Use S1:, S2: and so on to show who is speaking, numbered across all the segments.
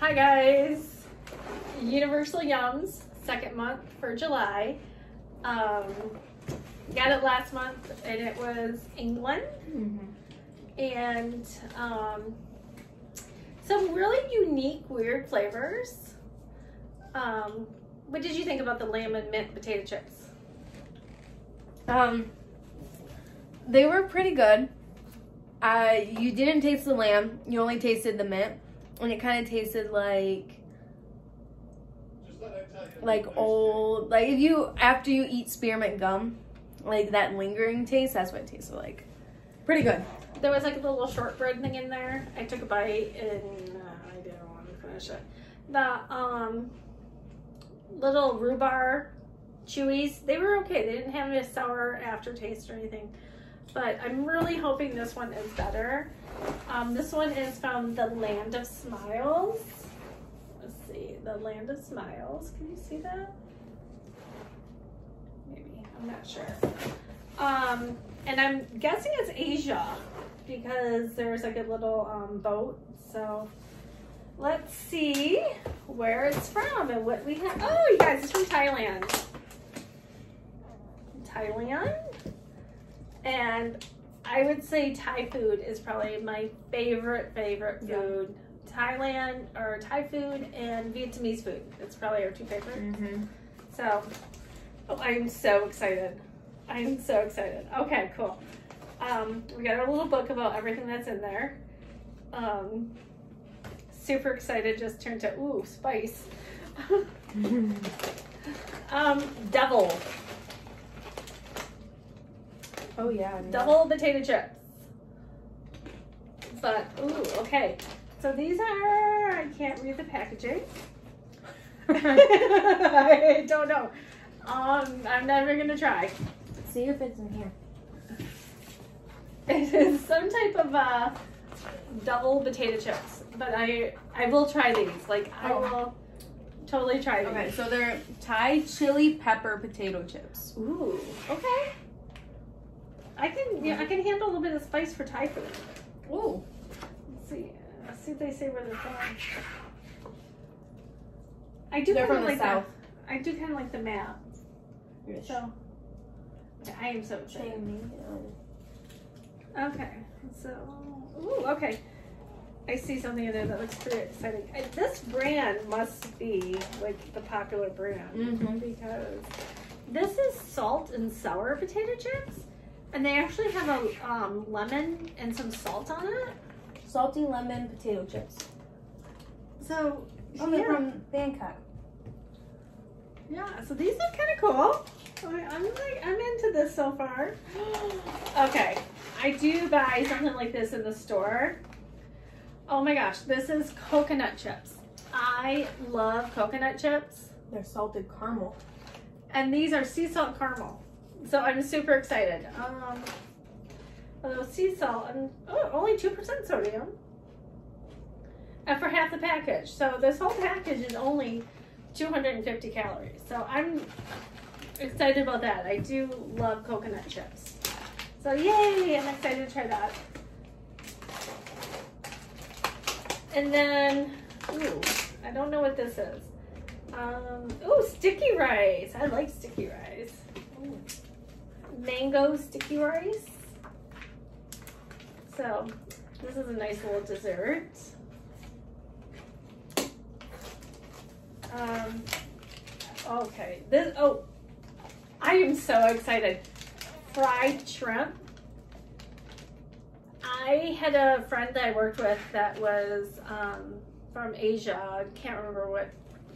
S1: Hi guys, Universal Yums, second month for July. Um, got it last month and it was England and um, some really unique, weird flavors. Um, what did you think about the lamb and mint potato chips?
S2: Um, they were pretty good. Uh, you didn't taste the lamb. You only tasted the mint, and it kind of tasted like like old like if you after you eat spearmint gum, like that lingering taste. That's what it tasted like. Pretty good.
S1: There was like a little shortbread thing in there. I took a bite and uh, I didn't want to finish it. The um, little rhubarb chewies, they were okay. They didn't have a sour aftertaste or anything. But I'm really hoping this one is better. Um, this one is from the Land of Smiles. Let's see, the Land of Smiles. Can you see that? Maybe, I'm not sure. Um, and I'm guessing it's Asia because there's like a little um, boat. So let's see where it's from and what we have. Oh, you guys, it's from Thailand. Thailand. And I would say Thai food is probably my favorite, favorite
S2: Yeah.
S1: food. Thailand or Thai food and Vietnamese food. It's probably our two favorite.
S2: Mm-hmm.
S1: So, oh, I'm so excited. I'm so excited. Okay, cool. Um, we got our little book about everything that's in there. Um, super excited. Just turned to ooh spice. um, devil,
S2: Oh yeah.
S1: double potato chips. But ooh, okay. So these are. I can't read the packaging. I don't know. Um, I'm never gonna try.
S2: See if it's in here.
S1: It is some type of uh, double potato chips, but I I will try these. Like I
S2: Oh.
S1: will totally try these.
S2: Okay, so they're Thai chili pepper potato chips.
S1: Ooh, okay. I can yeah, I can handle a little bit of spice for Thai food.
S2: Ooh.
S1: Let's see. Let's see if they say where they're from. I do
S2: They're
S1: kind of like
S2: south.
S1: The, I do kind of like the map. So yeah, I am so excited. Okay, so ooh, okay. I see something in there that looks pretty exciting. I, this brand must be like the popular brand
S2: Mm-hmm.
S1: because this is salt and sour potato chips, and they actually have a um, lemon and some salt on it.
S2: Salty lemon potato chips.
S1: So
S2: Oh, they're
S1: yeah,
S2: from Bangkok.
S1: yeah. So these look kind of cool. I- I'm like I'm into this so far. okay, I do buy something like this in the store. Oh my gosh, this is coconut chips. I love coconut chips.
S2: They're salted caramel.
S1: And these are sea salt caramel. So I'm super excited. Um, although sea salt, and oh, only 2% sodium. And for half the package. So this whole package is only 250 calories. So I'm excited about that. I do love coconut chips. So yay, I'm excited to try that. And then, ooh, I don't know what this is. Um, ooh, sticky rice. I like sticky rice. Ooh. Mango sticky rice. So, this is a nice little dessert. Um, okay. This, oh, I am so excited. Fried shrimp. I had a friend that I worked with that was um, from Asia. I can't remember what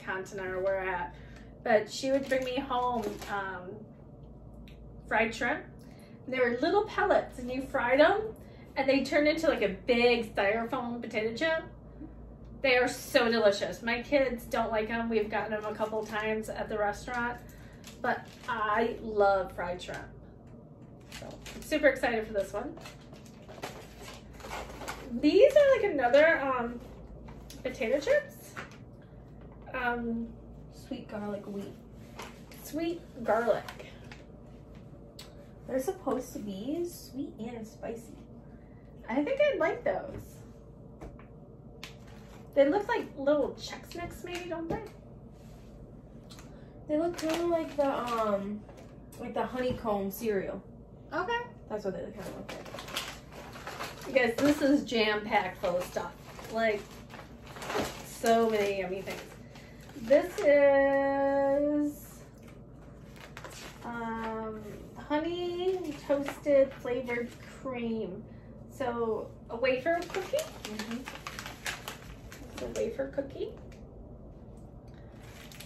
S1: continent or where at, but she would bring me home um, fried shrimp. They were little pellets, and you fried them, and they turned into like a big styrofoam potato chip. They are so delicious. My kids don't like them. We've gotten them a couple times at the restaurant, but I love fried shrimp. So I'm super excited for this one. These are like another um, potato chips. Um,
S2: Sweet garlic wheat.
S1: sweet garlic.
S2: They're supposed to be sweet and spicy.
S1: I think I'd like those. They look like little Chex Mix, maybe, don't they?
S2: They look kind of like the um, like the honeycomb cereal.
S1: Okay.
S2: That's what they kind of look like.
S1: You guys, this is jam packed full of stuff. Like, so many yummy things. This is um, honey toasted flavored cream. So, a wafer cookie.
S2: Mm-hmm.
S1: It's a wafer cookie.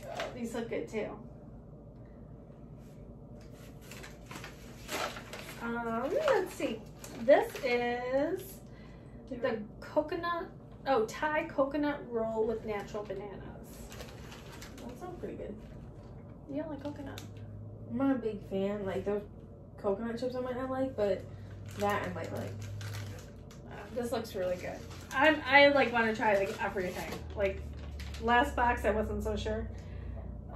S1: Oh, these look good too. Um, let's see. This is the coconut, oh, Thai coconut roll with natural bananas.
S2: That sounds pretty good.
S1: You don't like coconut?
S2: I'm not a big fan. Like those coconut chips, I might not like, but that I might like.
S1: Uh, this looks really good. I'm, I like want to try like everything. Like last box, I wasn't so sure.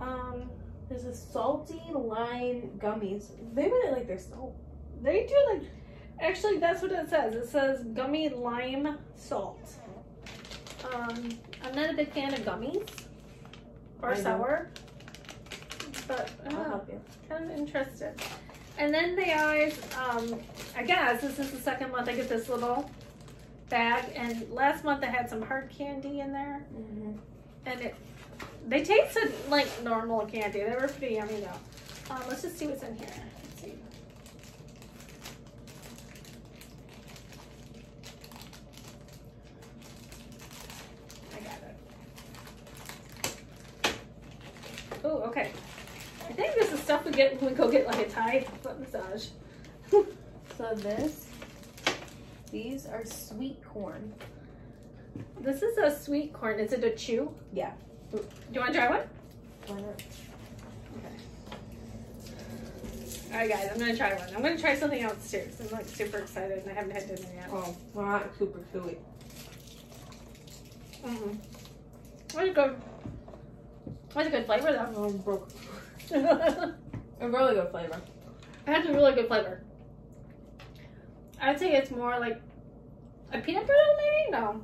S1: Um,
S2: There's a salty lime gummies. They really like their salt.
S1: They do like, actually, that's what it says. It says gummy lime salt. Um, I'm not a big fan of gummies or
S2: I
S1: sour,
S2: I'll help you.
S1: kind of interested. And then they always, um, I guess this is the second month I get this little bag, and last month I had some hard candy in there,
S2: Mm-hmm.
S1: and it, they tasted like normal candy. They were pretty yummy though. Um, let's just see what's in here. Let's see. I got it. Oh, okay. I think this is stuff we get when we go get like a Thai foot massage.
S2: So this, these are sweet corn.
S1: This is a sweet corn. Is it a chew?
S2: Yeah.
S1: Do you want to try one?
S2: Why not?
S1: All right, guys. I'm gonna try one. I'm gonna try something else too. I'm like super excited and I haven't had dinner yet.
S2: Oh, well, not super chewy.
S1: Mm-hmm. What a good. What a good flavor though.
S2: Oh, broke. A really good flavor.
S1: It has a really good flavor. I'd say it's more like a peanut butter, maybe. No.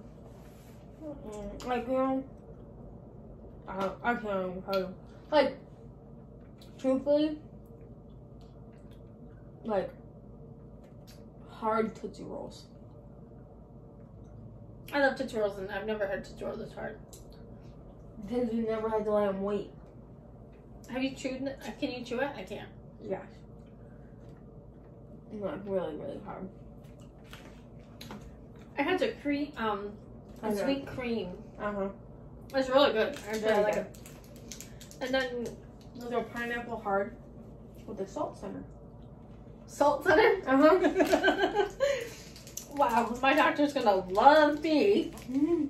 S2: Mm-mm. Like, you know, I, I can't even tell you. Like, truthfully, like, hard Tootsie Rolls.
S1: I love Tootsie Rolls and I've never had Tootsie Rolls this hard.
S2: Because you never had to let them wait.
S1: Have you chewed? it? Can you chew it? I can't.
S2: Yeah. Like, really, really hard.
S1: I had a cream, um, a
S2: Okay.
S1: sweet cream.
S2: Uh-huh.
S1: It's really good. I really like
S2: good.
S1: it. And then
S2: are pineapple hard with the salt center.
S1: salt center?
S2: Uh-huh.
S1: wow, my doctor's gonna love me.
S2: Mm.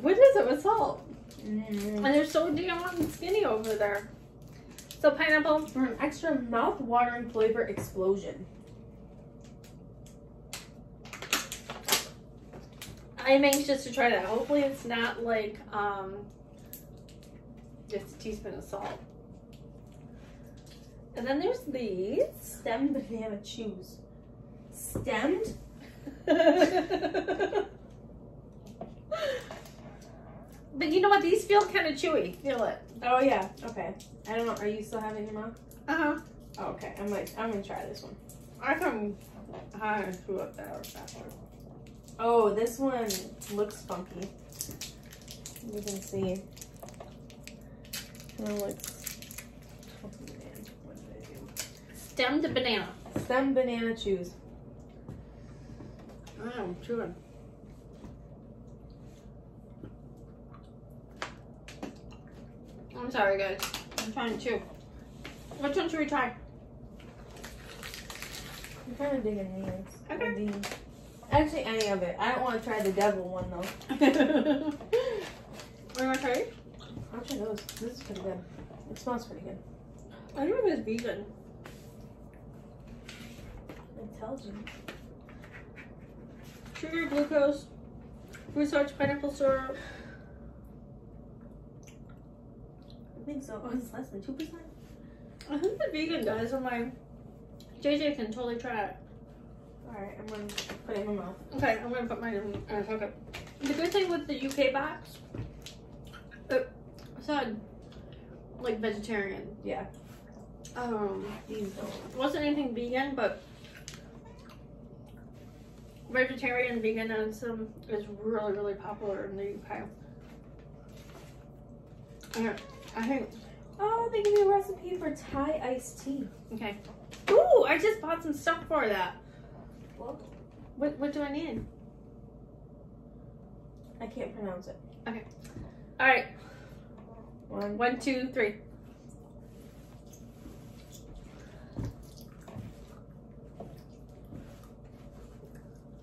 S1: What is it with salt?
S2: Mm.
S1: And they're so damn skinny over there. So pineapple.
S2: For an extra mouth-watering flavor explosion.
S1: I'm anxious to try that. Hopefully it's not like um just a teaspoon of salt. And then there's these.
S2: Stemmed banana chews. Stemmed?
S1: but you know what? These feel kind of chewy. Feel it.
S2: Oh yeah. Okay. I don't know. Are you still having in your mouth?
S1: Uh huh.
S2: Oh, okay. I'm like, I'm gonna try this one.
S1: I can. I screw up that or that one.
S2: Oh, this one looks funky. You can see. It looks. Man, what did I do?
S1: Stemmed banana.
S2: Stem banana chews.
S1: Oh, chewing. I'm sorry, guys. I'm trying to. Which one should we try?
S2: I'm kind of digging these.
S1: Okay.
S2: These. Actually, any of it. I don't want to try the devil one though.
S1: what do you want to try?
S2: I'll try those. This is pretty good. It smells pretty good.
S1: I don't know if it's vegan.
S2: It tells you.
S1: Sugar, glucose, fruit starch, pineapple syrup.
S2: I think so. Oh, it's less than two percent.
S1: I think the vegan guys are my. JJ can totally try it.
S2: All right, I'm gonna put it in my mouth.
S1: Okay, I'm gonna put mine in. Uh, okay. The good thing with the UK box, it said like vegetarian.
S2: Yeah.
S1: Um,
S2: These don't.
S1: it wasn't anything vegan, but vegetarian veganism is really, really popular in the UK. Yeah, I think.
S2: Oh, they give you a recipe for Thai iced tea.
S1: Okay. Ooh, I just bought some stuff for that.
S2: Well,
S1: What What do I need?
S2: I can't pronounce it. Okay.
S1: All right,
S2: One.
S1: one, two, three.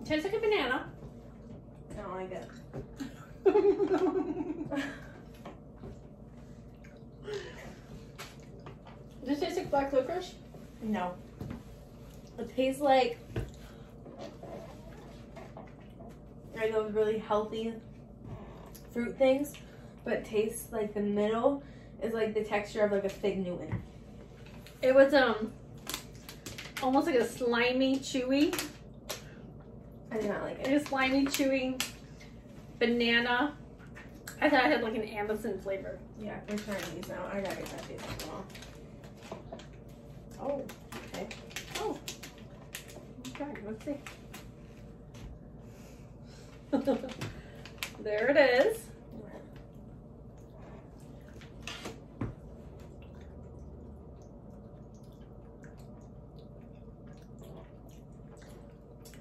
S1: Tastes like a banana.
S2: I don't like it.
S1: Does it taste like black licorice?
S2: No. It tastes like like those really healthy fruit things, but tastes like the middle is like the texture of like a fig Newton.
S1: It was um almost like a slimy, chewy,
S2: I do not like it.
S1: a slimy, chewy banana. I thought it had like an Amazon flavor.
S2: Yeah, we're trying these now. I gotta get that taste as well. Oh, okay. Oh.
S1: Okay, let's see. there it is.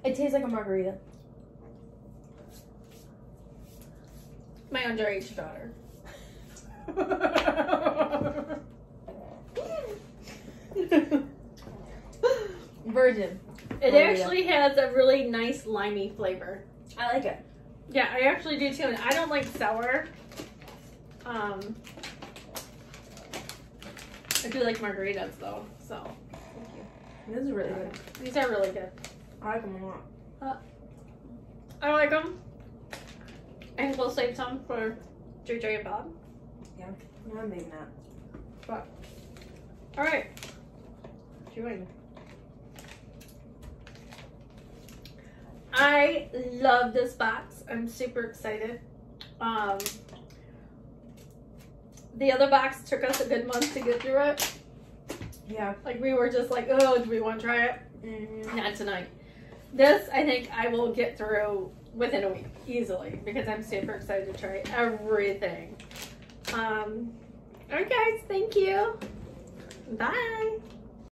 S2: It tastes like a margarita.
S1: My underage daughter.
S2: Virgin.
S1: It
S2: Oh, yeah.
S1: actually has a really nice limey flavor.
S2: I like it.
S1: Yeah, I actually do too, and I don't like sour. Um, I do like margaritas though, so
S2: This is really good.
S1: these are really good.
S2: I like them a lot.
S1: I like them. I think we'll save some for JJ and Bob.
S2: Yeah, I'm that. But.
S1: All right, I love this box. I'm super excited. Um, the other box took us a good month to get through it.
S2: Yeah.
S1: Like we were just like, oh, do we want to try it?
S2: Mm-hmm.
S1: Not tonight. This, I think, I will get through within a week easily because I'm super excited to try everything. Um, all right, guys, thank you. Bye.